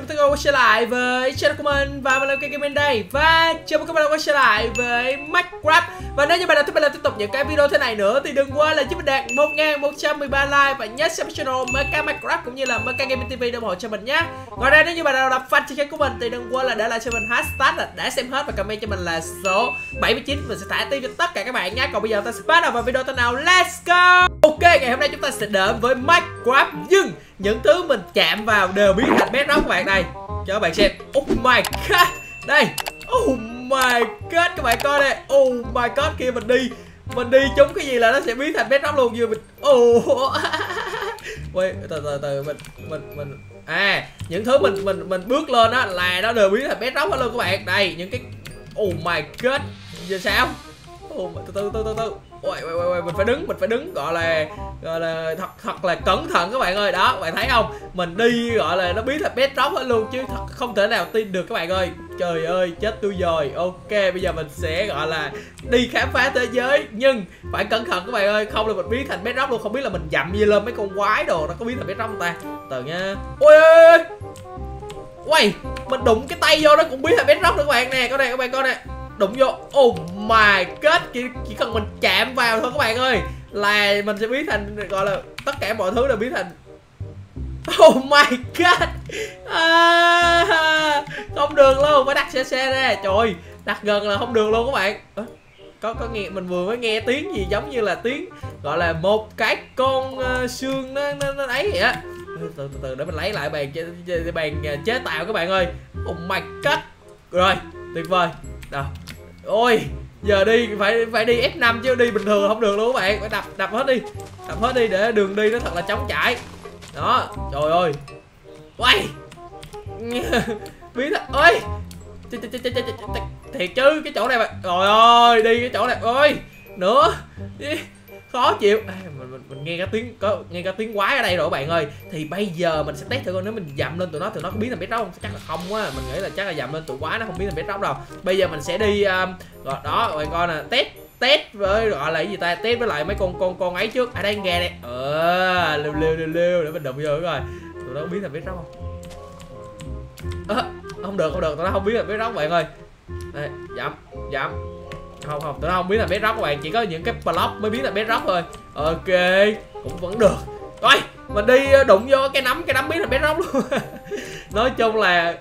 chào mừng tất cả quay trở lại với channel của mình và mình là Cây Gaming đây. Và chào mừng các bạn đã quay trở lại với Minecraft. Và nếu như bạn nào thích mình làm tiếp tục những cái video thế này nữa Thì đừng quên là giúp mình đạt 1113 like Và nhớ xem channel MK Minecraft cũng như là MK Gaming TV để ủng hộ cho mình nhé. Ngoài ra nếu như bạn nào là fan trên của mình Thì đừng quên là để lại cho mình hashtag là đã xem hết Và comment cho mình là số 79 Mình sẽ thả tim cho tất cả các bạn nhé. Còn bây giờ ta sẽ bắt đầu vào video thế nào. Let's go! Ok ngày hôm nay chúng ta sẽ đến với Minecraft Nhưng những thứ mình chạm vào đều biến thành bedrock các bạn đây cho các bạn xem. Oh my god. Đây. Oh my god các bạn coi đây. Oh my god kia mình đi mình đi trúng cái gì là nó sẽ biến thành bedrock luôn. Vừa mình oh. Quay từ từ từ mình mình mình à những thứ mình mình mình bước lên á là nó đều biến thành bedrock hết luôn các bạn. Đây những cái oh my god. Giờ sao? Oh, từ từ từ từ từ ôi, ôi, ôi, mình phải đứng mình phải đứng gọi là gọi là thật thật là cẩn thận các bạn ơi. Đó các bạn thấy không? Mình đi gọi là nó biến là bét trống hết luôn chứ thật không thể nào tin được các bạn ơi. Trời ơi chết tôi rồi. Ok bây giờ mình sẽ gọi là đi khám phá thế giới. Nhưng phải cẩn thận các bạn ơi không là mình biến thành bét trống luôn. Không biết là mình dặm gì lên mấy con quái đồ nó có biến thành bét trống không ta? Từ nha. Ôi ôi ôi Quay, mình đụng cái tay vô nó cũng biến thành bét trống nữa các bạn nè. Con này các bạn coi nè đụng vô. Oh my god chỉ, chỉ cần mình chạm vào thôi các bạn ơi. Là mình sẽ biến thành gọi là tất cả mọi thứ đều biến thành. Oh my god. À, không được luôn phải đặt xe xe ra. Trời đặt gần là không được luôn các bạn. À, có có nghe mình vừa mới nghe tiếng gì giống như là tiếng gọi là một cái con uh, xương nó, nó nó ấy vậy á. Từ, từ từ để mình lấy lại bàn chế, chế, bàn à, chế tạo các bạn ơi. Oh my god. Rồi tuyệt vời. Đâu ôi, giờ đi, phải phải đi F5 chứ đi bình thường không được luôn các bạn. Phải đập đập hết đi, đập hết đi để đường đi nó thật là trống trải. Đó, trời ơi. Quay biết ơi thiệt chứ, cái chỗ này mà rồi ơi, đi cái chỗ này ơi nữa khó chịu. À, mình, mình, mình nghe cái tiếng có nghe cái tiếng quái ở đây rồi các bạn ơi. Thì bây giờ mình sẽ test thử coi nếu mình dậm lên tụi nó tụi nó có biến thành bé trống không? Chắc là không quá. Mình nghĩ là chắc là dậm lên tụi quái nó không biến thành bé trống đâu. Bây giờ mình sẽ đi um, rồi đó các bạn coi nè. Test test với gọi là cái gì ta? Test với lại mấy con con con ấy trước. Ở đây nghe đây ờ lêu lêu lêu lêu. Để mình đụng vô rồi tụi nó có biến thành bé trống không? À, không được không được. Tụi nó không biến thành bé trống bạn ơi. Đây dậm dậm không không, tụi nó không biến thành bedrock các bạn, chỉ có những cái block mới biến thành bedrock thôi. Ok, cũng vẫn được. Rồi mình đi ờ, đụng vô cái nấm, cái nắm biến thành bedrock luôn. Nói chung là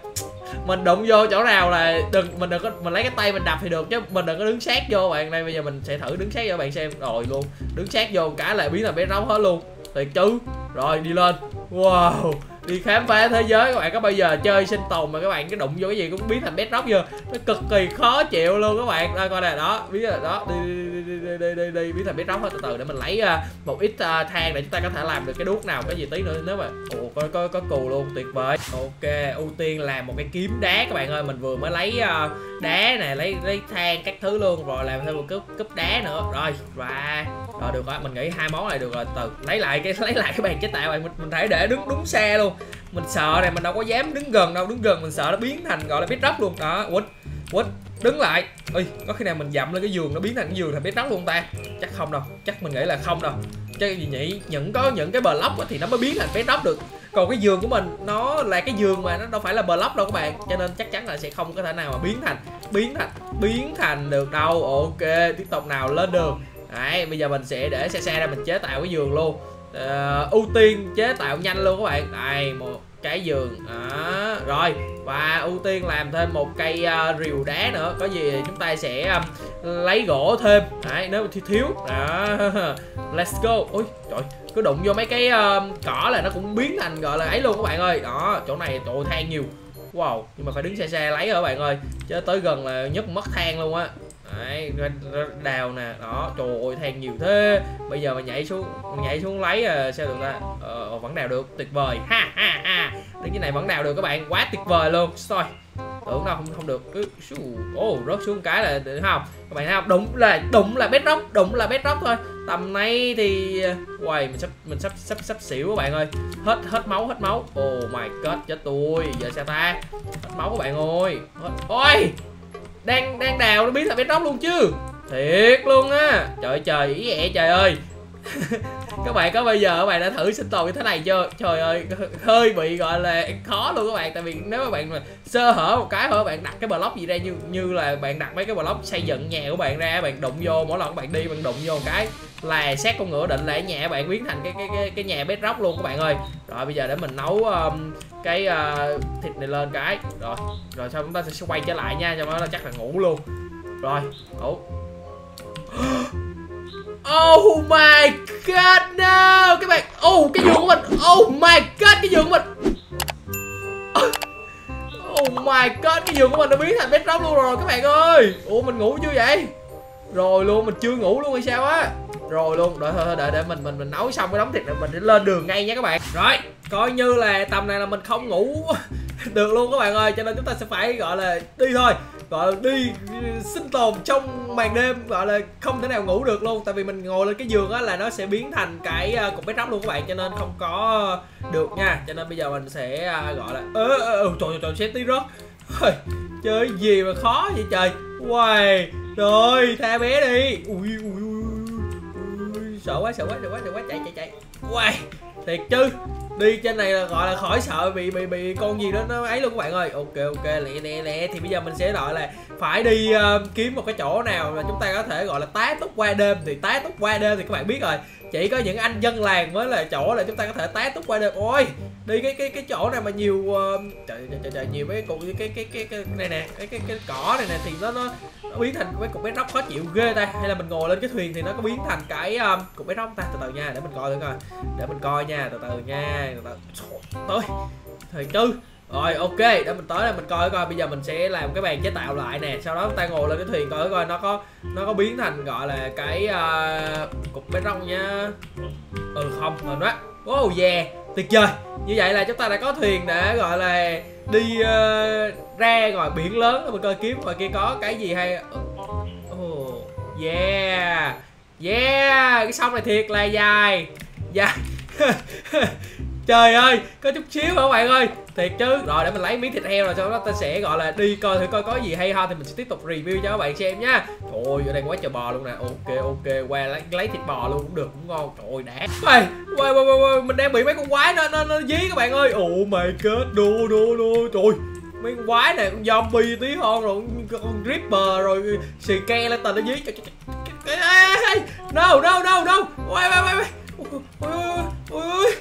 mình đụng vô chỗ nào là đừng, mình đừng có, mình lấy cái tay mình đập thì được, chứ mình đừng có đứng sát vô bạn. Đây, bây giờ mình sẽ thử đứng sát vô bạn xem. Rồi luôn, đứng sát vô cả lại biến thành bedrock hết luôn. Thiệt chứ. Rồi, đi lên. Wow đi khám phá thế giới các bạn. Có bao giờ chơi sinh tồn mà các bạn cái đụng vô cái gì cũng biến thành bedrock chưa? Nó cực kỳ khó chịu luôn các bạn. Đây coi nè đó biết rồi đó. Đi đi đi đi đi, đi, đi biến thành bedrock hết. Từ từ để mình lấy à, một ít à, uh, than để chúng ta có thể làm được cái đuốc nào cái gì tí nữa. Nếu mà ồ có có có cù luôn tuyệt vời. Ok ưu tiên làm một cái kiếm đá các bạn ơi. Mình vừa mới lấy uh, đá này lấy lấy than các thứ luôn rồi làm thêm một cúp cúp đá nữa. Rồi và rồi được rồi mình nghĩ hai món này được rồi. Từ lấy lại cái lấy lại cái bàn chế tạo bạn mình, mình thể để đứng đúng xe luôn mình sợ này, mình đâu có dám đứng gần đâu, đứng gần mình sợ nó biến thành gọi là bít róc luôn. Đó, quýt quýt, đứng lại. Ui có khi nào mình dậm lên cái giường nó biến thành cái giường thành bít róc luôn ta? Chắc không đâu, chắc mình nghĩ là không đâu. Cái gì nhỉ? Những có những cái bờ lóc thì nó mới biến thành bít róc được. Còn cái giường của mình, nó là cái giường mà nó đâu phải là bờ lóc đâu các bạn. Cho nên chắc chắn là sẽ không có thể nào mà biến thành biến thành biến thành được đâu. Ok, tiếp tục nào lên đường. Đấy, bây giờ mình sẽ để xe xe ra mình chế tạo cái giường luôn uh, ưu tiên chế tạo nhanh luôn các bạn. Đây một cái giường. Đó rồi. Và ưu tiên làm thêm một cây uh, rìu đá nữa. Có gì chúng ta sẽ um, lấy gỗ thêm. Đấy nếu mà thiếu. Đó. Let's go. Ui trời. Cứ đụng vô mấy cái uh, cỏ là nó cũng biến thành gọi là ấy luôn các bạn ơi. Đó chỗ này tụ than nhiều. Wow nhưng mà phải đứng xe xe lấy rồi các bạn ơi. Chứ tới gần là nhất mất than luôn á. Đấy, đào nè. Đó trời ơi than nhiều thế. Bây giờ mà nhảy xuống nhảy xuống lấy à, sao được ta? Ờ, vẫn đào được. Tuyệt vời. Ha ha ha. Đến cái này vẫn đào được các bạn. Quá tuyệt vời luôn. Rồi tưởng đâu không không được. Ô oh, rớt xuống cái là được không? Các bạn thấy không? Đúng là đụng là bét róc đụng là bét róc thôi. Tầm này thì à, quầy mình sắp mình sắp sắp sắp xỉu các bạn ơi. Hết hết máu hết máu. Oh my god chết tôi. Giờ sao ta? Hết máu các bạn ơi. Hết ôi! Đang đang đào nó biến thành bedrock luôn chứ. Thiệt luôn á. Trời trời, ý ẹ trời ơi. Các bạn có bây giờ các bạn đã thử sinh tồn như thế này chưa? Trời ơi, hơi bị, gọi là, khó luôn các bạn. Tại vì nếu mà bạn mà sơ hở một cái thôi, bạn đặt cái block gì ra như như là bạn đặt mấy cái block xây dựng nhà của bạn ra, bạn đụng vô, mỗi lần các bạn đi, bạn đụng vô một cái là xét con ngựa định lễ nhà bạn biến thành cái cái cái, cái nhà róc luôn các bạn ơi. Rồi bây giờ để mình nấu um, cái uh, thịt này lên cái. Rồi rồi sau chúng ta sẽ quay trở lại nha cho nó chắc là ngủ luôn. Rồi ngủ. Oh my god no! Các bạn Oh cái giường của mình. Oh my god cái giường của mình. Oh my god cái giường của mình nó biến thành bedrock luôn rồi các bạn ơi. Ủa mình ngủ chưa vậy? Rồi luôn mình chưa ngủ luôn hay sao á? Rồi luôn Đợi thôi đợi để mình mình mình nấu xong cái đống thịt này mình sẽ lên đường ngay nha các bạn. Rồi coi như là tầm này là mình không ngủ được luôn các bạn ơi cho nên chúng ta sẽ phải gọi là đi thôi. Gọi là đi sinh tồn trong màn đêm gọi là không thể nào ngủ được luôn. Tại vì mình ngồi lên cái giường á là nó sẽ biến thành cái à, cục bếp bedrock luôn các bạn cho nên không có được nha. Cho nên bây giờ mình sẽ à, gọi là ơ ờ, trời trời trời sẽ tí rớt. Chơi gì mà khó vậy trời? Uầy Rồi tha bé đi. Ui ui ui Sợ quá sợ quá sợ quá sợ quá. Chạy chạy chạy. Quay Thiệt chứ đi trên này là gọi là khỏi sợ bị bị bị con gì đó nó ấy luôn các bạn ơi. Ok ok lẹ lẹ lẹ. Thì bây giờ mình sẽ gọi là phải đi uh, kiếm một cái chỗ nào mà chúng ta có thể gọi là tá túc qua đêm. Thì tá túc qua đêm thì các bạn biết rồi. Chỉ có những anh dân làng mới là chỗ là chúng ta có thể tá túc qua đêm. Ôi đi cái cái cái chỗ này mà nhiều uh, trời, trời, trời, nhiều mấy cục cái cái cái cái này nè cái cái cái cỏ này nè thì nó nó, nó biến thành mấy cục bé nóc khó chịu ghê ta. Hay là mình ngồi lên cái thuyền thì nó có biến thành cái um, cục bé nóc ta. Từ từ nha để mình coi thử coi. Để mình coi nha từ từ nha này tới thời tư rồi ok để mình tới đây mình coi coi bây giờ mình sẽ làm cái bàn chế tạo lại nè. Sau đó chúng ta ngồi lên cái thuyền coi coi nó có nó có biến thành gọi là cái uh, cục bê rong nha. Ừ không mình đó oh yeah tuyệt vời. Như vậy là chúng ta đã có thuyền để gọi là đi uh, ra ngoài biển lớn. Mình coi kiếm ngoài kia có cái gì hay. Oh yeah yeah cái sông này thiệt là dài. Dài. trời ơi có chút xíu hả các bạn ơi? Thiệt chứ. Rồi để mình lấy miếng thịt heo rồi sau đó ta sẽ gọi là đi coi thử coi có gì hay ho thì mình sẽ tiếp tục review cho các bạn xem nhá trời ở đây quá trời bò luôn nè. Ok ok qua lấy, lấy thịt bò luôn cũng được cũng ngon. Trời đã. Quay quay quay quay mình đang bị mấy con quái nó nó nó dí các bạn ơi. Oh my god đô đô đô trời mấy con quái này con zombie tí hơn rồi con ripper rồi xì ke lên tầng nó dí. No no no no. Quay quay quay ôi ôi ôi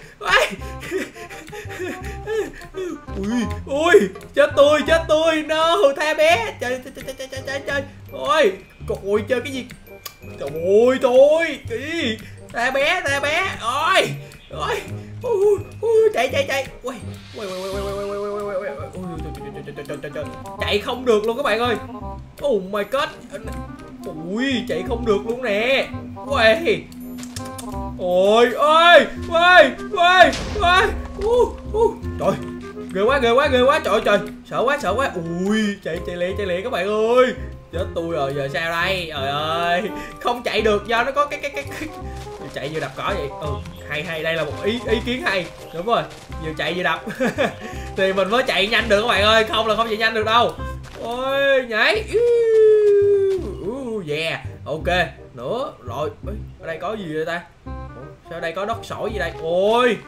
ui ui chết tôi chết tôi no tha bé trời trời trời trời trời trời trời ôi cội chơi cái gì trời ơi tôi kì tha bé tha bé ôi ôi chạy chạy chạy ui ui ui ui ui ui ui ui ui ui ui chạy không được luôn các bạn ơi oh my god ui chạy không được luôn nè ui ôi ơi ơi ơi ơi trời ghê quá ghê quá ghê quá. Trời trời sợ quá sợ quá. Ui chạy chạy lẹ chạy lẹ các bạn ơi. Chết tôi rồi giờ sao đây? Trời ơi không chạy được do nó có cái cái cái, cái... chạy vừa đập cỏ vậy. Ừ hay hay đây là một ý ý kiến hay. Đúng rồi vừa chạy vừa đập thì mình mới chạy nhanh được các bạn ơi không là không chạy nhanh được đâu. Ôi nhảy. Yeah ok nữa rồi. Ở đây có gì vậy ta? Sao đây có đất sỏi gì đây? Ôi!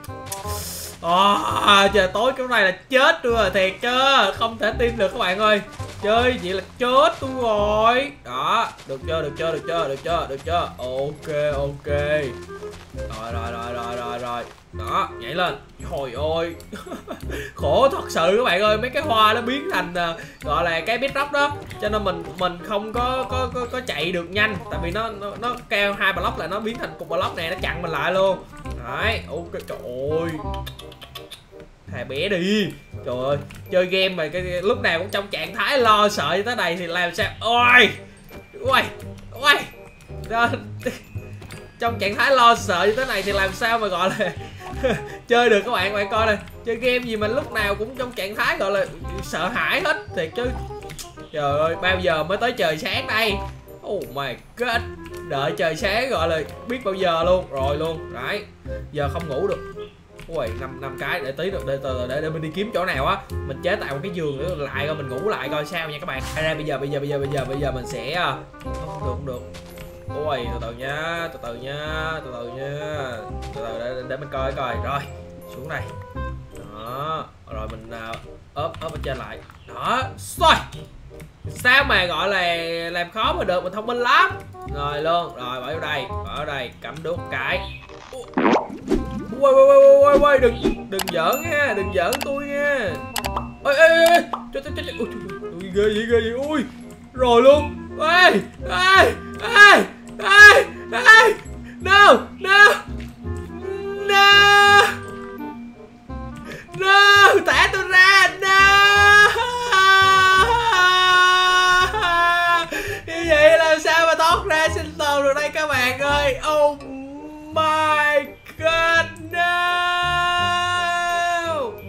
À, trời tối cái này là chết rồi thiệt chứ không thể tin được các bạn ơi chơi vậy là chết tôi rồi. Đó được chưa được chưa được chưa được chưa được chưa. Ok ok. Rồi rồi rồi rồi rồi rồi. Đó nhảy lên. Trời ơi. Khổ thật sự các bạn ơi mấy cái hoa nó biến thành à, gọi là cái bít róc đó. Cho nên mình mình không có có có, có chạy được nhanh. Tại vì nó nó, nó keo hai block là nó biến thành cục block này nó chặn mình lại luôn. Đấy ok trời ơi thà bé đi. Trời ơi, chơi game mà cái lúc nào cũng trong trạng thái lo sợ như thế này thì làm sao? Ôi ôi ôi. Trong trạng thái lo sợ như thế này thì làm sao mà gọi là chơi được các bạn? Bạn coi này chơi game gì mà lúc nào cũng trong trạng thái gọi là sợ hãi hết, thiệt chứ. Trời ơi, bao giờ mới tới trời sáng đây? Oh my god. Đợi trời sáng gọi là biết bao giờ luôn. Rồi luôn, đấy. Giờ không ngủ được ui năm năm cái để tí được để, để, để mình đi kiếm chỗ nào á. Mình chế tạo một cái giường nữa lại rồi mình ngủ lại coi sao nha các bạn. Hay ra bây giờ bây giờ bây giờ bây giờ bây giờ mình sẽ ờ, không được không được. Ui từ từ nha từ từ nha từ từ nha từ từ để, để mình coi coi. Rồi xuống này đó rồi mình uh, ốp ốp bên trên lại. Đó rồi sao mà gọi là làm khó mà được mình thông minh lắm. Rồi luôn rồi bỏ vô đây bỏ vô đây cắm đốt cái quay quay quay quay quay đừng đừng giỡn nha đừng giỡn tôi nha. Ê ê ê trời trời trời ui trời, ghê vậy ghê vậy. Ui rồi luôn. Ê ê ê ê ê no no no.